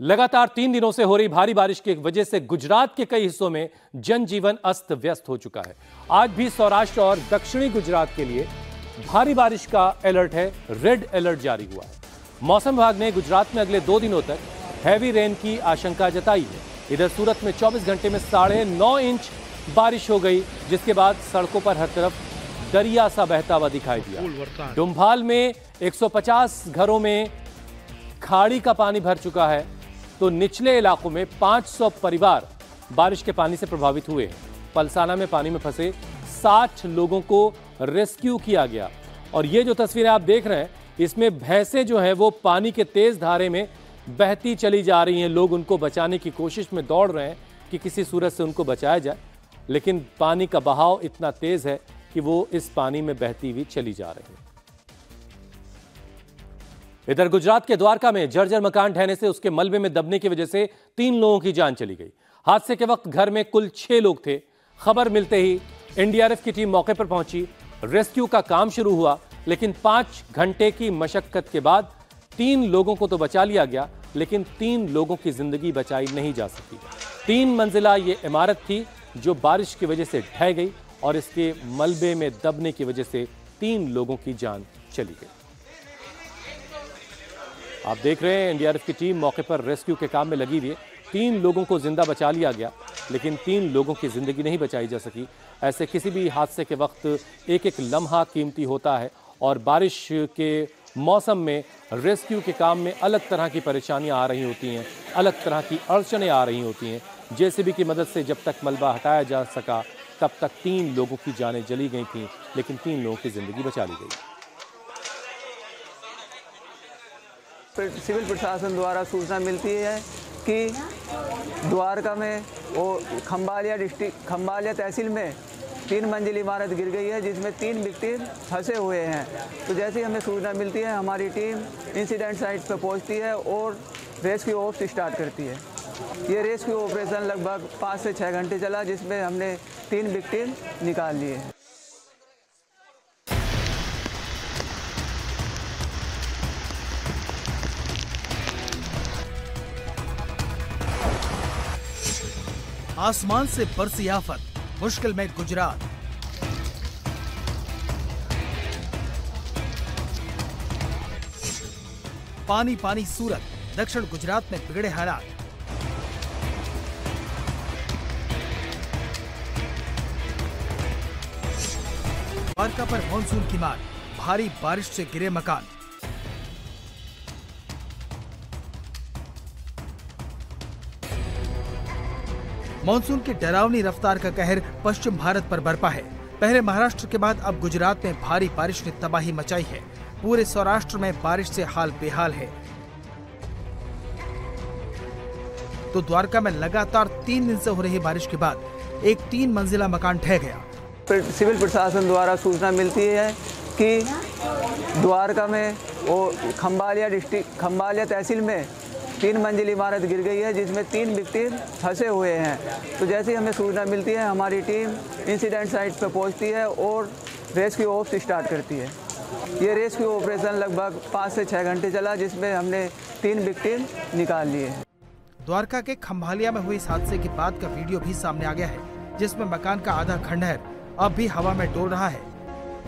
लगातार तीन दिनों से हो रही भारी बारिश की वजह से गुजरात के कई हिस्सों में जनजीवन अस्त व्यस्त हो चुका है। आज भी सौराष्ट्र और दक्षिणी गुजरात के लिए भारी बारिश का अलर्ट है रेड अलर्ट जारी हुआ है। मौसम विभाग ने गुजरात में अगले दो दिनों तक हैवी रेन की आशंका जताई है। इधर सूरत में 24 घंटे में साढ़े नौ इंच बारिश हो गई जिसके बाद सड़कों पर हर तरफ़ दरिया सा बहता हुआ दिखाई दिया। डुम्भाल में 150 घरों में खाड़ी का पानी भर चुका है। तो निचले इलाकों में 500 परिवार बारिश के पानी से प्रभावित हुए हैं। पलसाना में पानी में फंसे 60 लोगों को रेस्क्यू किया गया। और ये जो तस्वीरें आप देख रहे हैं, इसमें भैंसें जो है, वो पानी के तेज धारे में बहती चली जा रही हैं। लोग उनको बचाने की कोशिश में दौड़ रहे हैं कि किसी सूरत से उनको बचाया जाए। लेकिन पानी का बहाव इतना तेज है कि वो इस पानी में बहती हुई चली जा रही है। इधर गुजरात के द्वारका में जर्जर मकान ढहने से उसके मलबे में दबने की वजह से तीन लोगों की जान चली गई। हादसे के वक्त घर में कुल छह लोग थे। खबर मिलते ही एनडीआरएफ की टीम मौके पर पहुँची। रेस्क्यू का काम शुरू हुआ, लेकिन पाँच घंटे की मशक्कत के बाद तीन लोगों को तो बचा लिया गया, लेकिन तीन लोगों की ज़िंदगी बचाई नहीं जा सकी। तीन मंजिला ये इमारत थी जो बारिश की वजह से ढह गई और इसके मलबे में दबने की वजह से तीन लोगों की जान चली गई। आप देख रहे हैं एनडीआरएफ की टीम मौके पर रेस्क्यू के काम में लगी हुई है। तीन लोगों को ज़िंदा बचा लिया गया, लेकिन तीन लोगों की ज़िंदगी नहीं बचाई जा सकी। ऐसे किसी भी हादसे के वक्त एक एक लम्हा कीमती होता है और बारिश के मौसम में रेस्क्यू के काम में अलग तरह की परेशानियाँ आ रही होती हैं, अलग तरह की अड़चनें आ रही होती हैं। जेसीबी की मदद से जब तक मलबा हटाया जा सका, तब तक तीन लोगों की जानें जली गई थीं, लेकिन तीन लोगों की ज़िंदगी बचा ली गई। सिविल प्रशासन द्वारा सूचना मिलती है कि द्वारका में वो खम्बालिया डिस्ट्रिक्ट खम्बालिया तहसील में तीन मंजिल इमारत गिर गई है, जिसमें तीन विक्टिम फंसे हुए हैं। तो जैसे ही हमें सूचना मिलती है, हमारी टीम इंसिडेंट साइट पर पहुँचती है और रेस्क्यू ऑफ़ स्टार्ट करती है। ये रेस्क्यू ऑपरेशन लगभग पाँच से छः घंटे चला, जिसमें हमने तीन विक्टिम निकाल लिए। आसमान से बरसी आफत मुश्किल में गुजरात। पानी पानी सूरत, दक्षिण गुजरात में बिगड़े हालात। द्वारका पर मानसून की मार, भारी बारिश से गिरे मकान। मानसून की डरावनी रफ्तार का कहर पश्चिम भारत पर बरपा है। पहले महाराष्ट्र के बाद अब गुजरात में भारी बारिश ने तबाही मचाई है। पूरे सौराष्ट्र में बारिश से हाल बेहाल है। तो द्वारका में लगातार तीन दिन से हो रही बारिश के बाद एक तीन मंजिला मकान ढह गया। सिविल प्रशासन द्वारा सूचना मिलती है कि द्वारका में वो खम्बालिया डिस्ट्रिक्ट खम्बालिया तहसील में तीन मंजिल इमारत गिर गई है, जिसमें तीन विक्टिम फंसे हुए हैं। तो जैसे ही हमें सूचना मिलती है, हमारी टीम इंसिडेंट साइट पर पहुँचती है और रेस्क्यू ऑफ़ स्टार्ट करती है। ये रेस्क्यू ऑपरेशन लगभग पाँच से छः घंटे चला, जिसमें हमने तीन विक्टिम निकाल लिए द्वारका के खम्भालिया में हुई इस हादसे के बाद का वीडियो भी सामने आ गया है, जिसमें मकान का आधा खंडहर अब भी हवा में डोल रहा है।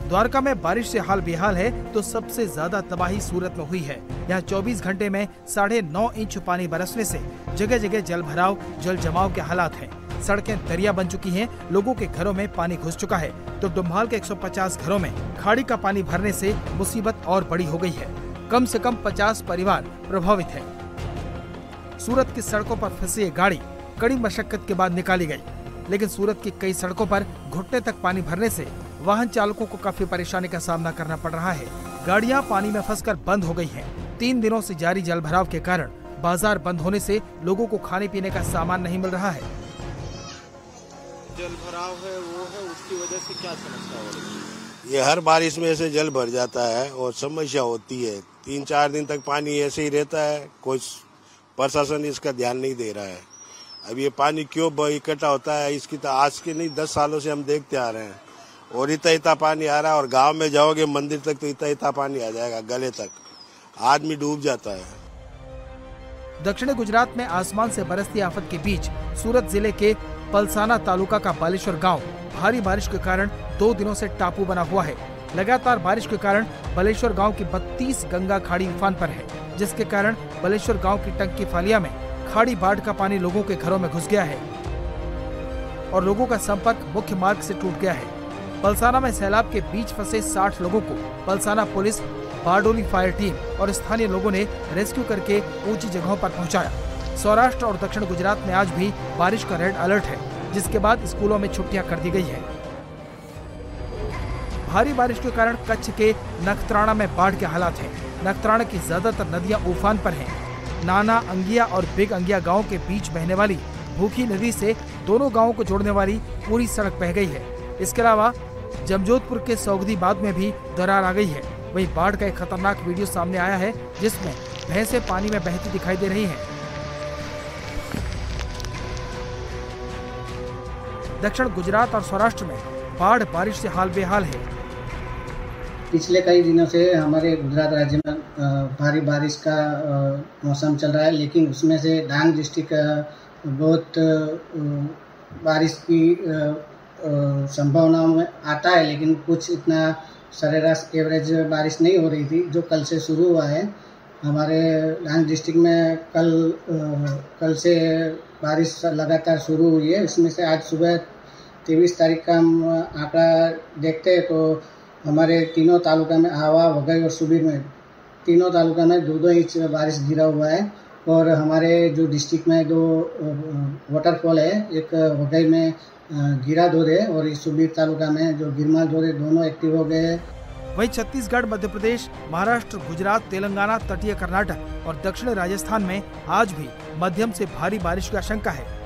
द्वारका में बारिश से हाल बेहाल है तो सबसे ज़्यादा तबाही सूरत में हुई है। यहाँ 24 घंटे में साढ़े नौ इंच पानी बरसने से जगह जगह जल भराव, जल जमाव के हालात हैं। सड़कें दरिया बन चुकी हैं, लोगों के घरों में पानी घुस चुका है। तो डुम्भाल के 150 घरों में खाड़ी का पानी भरने से मुसीबत और बड़ी हो गई है। कम से कम 50 परिवार प्रभावित है। सूरत की सड़कों पर फंसी ये गाड़ी कड़ी मशक्कत के बाद निकाली गई, लेकिन सूरत की कई सड़कों पर घुटने तक पानी भरने से वाहन चालकों को काफ़ी परेशानी का सामना करना पड़ रहा है। गाड़ियाँ पानी में फंसकर बंद हो गई हैं। तीन दिनों से जारी जल भराव के कारण बाज़ार बंद होने से लोगों को खाने पीने का सामान नहीं मिल रहा है। जल भराव है वो है उसकी वजह से क्या समस्या हो रही है? ये हर बारिश में ऐसे जल भर जाता है और समस्या होती है। तीन चार दिन तक पानी ऐसे ही रहता है कोई प्रशासन इसका ध्यान नहीं दे रहा है। अब ये पानी क्यों इकट्ठा होता है इसकी तो आज के नहीं दस सालों से हम देखते आ रहे हैं। और इतना इतना पानी आ रहा है और गाँव में जाओगे, मंदिर तक तो इतना इतना पानी आ जाएगा, गले तक। आदमी डूब जाता है। दक्षिणी गुजरात में आसमान से बरसती आफत के बीच सूरत ज़िले के पलसाना तालुका का बालेश्वर गाँव भारी बारिश के कारण दो दिनों से टापू बना हुआ है। लगातार बारिश के कारण बलेश्वर गाँव की 32 गंगा खाड़ी उफान पर है, जिसके कारण बलेश्वर गाँव की टंकी फालिया में खाड़ी बाढ़ का पानी लोगों के घरों में घुस गया है और लोगों का संपर्क मुख्य मार्ग से टूट गया है। पलसाना में सैलाब के बीच फंसे 60 लोगों को Palsana police, Bardoli fire team और स्थानीय लोगों ने रेस्क्यू करके ऊँची जगहों पर पहुँचाया सौराष्ट्र और दक्षिण गुजरात में आज भी बारिश का रेड अलर्ट है, जिसके बाद स्कूलों में छुट्टियाँ कर दी गई है भारी बारिश के कारण कच्छ के नखत्राणा में बाढ़ के हालात हैं। नखत्राणा की ज़्यादातर नदियाँ उफान पर हैं। नाना अंगिया और बिग अंगिया गाँव के बीच बहने वाली भूखी नदी से दोनों गाँवों को जोड़ने वाली पूरी सड़क बह गई है इसके अलावा जमजोधपुर के सौगदी बाद में भी दरार आ गई है वहीं बाढ़ का एक खतरनाक वीडियो सामने आया है, जिसमें भैंसे पानी में बहती दिखाई दे रही हैं। दक्षिण गुजरात और सौराष्ट्र में बाढ़, बारिश से हाल बेहाल है पिछले कई दिनों से हमारे गुजरात राज्य में भारी बारिश का मौसम चल रहा है, लेकिन उसमें से डांग डिस्ट्रिक्ट बहुत बारिश की अ, में आता है लेकिन कुछ इतना सरेराश एवरेज बारिश नहीं हो रही थी जो कल से शुरू हुआ है। हमारे डांग डिस्ट्रिक्ट में कल कल से बारिश लगातार शुरू हुई है। उसमें से आज सुबह तेईस तारीख का हम आंकड़ा देखते हैं तो हमारे तीनों तालुका में आवा वघई और सुबीर में तीनों तालुका में दो दो इंच बारिश गिरा हुआ है। और हमारे जो डिस्ट्रिक्ट में दो वाटरफॉल है एक वघई में गिरा धोरे और इस सुबीर तालुका में जो गिरमाल धोरे दोनों एक्टिव हो गए वहीं छत्तीसगढ़, मध्य प्रदेश, महाराष्ट्र, गुजरात, तेलंगाना, तटीय कर्नाटक और दक्षिण राजस्थान में आज भी मध्यम से भारी बारिश की आशंका है।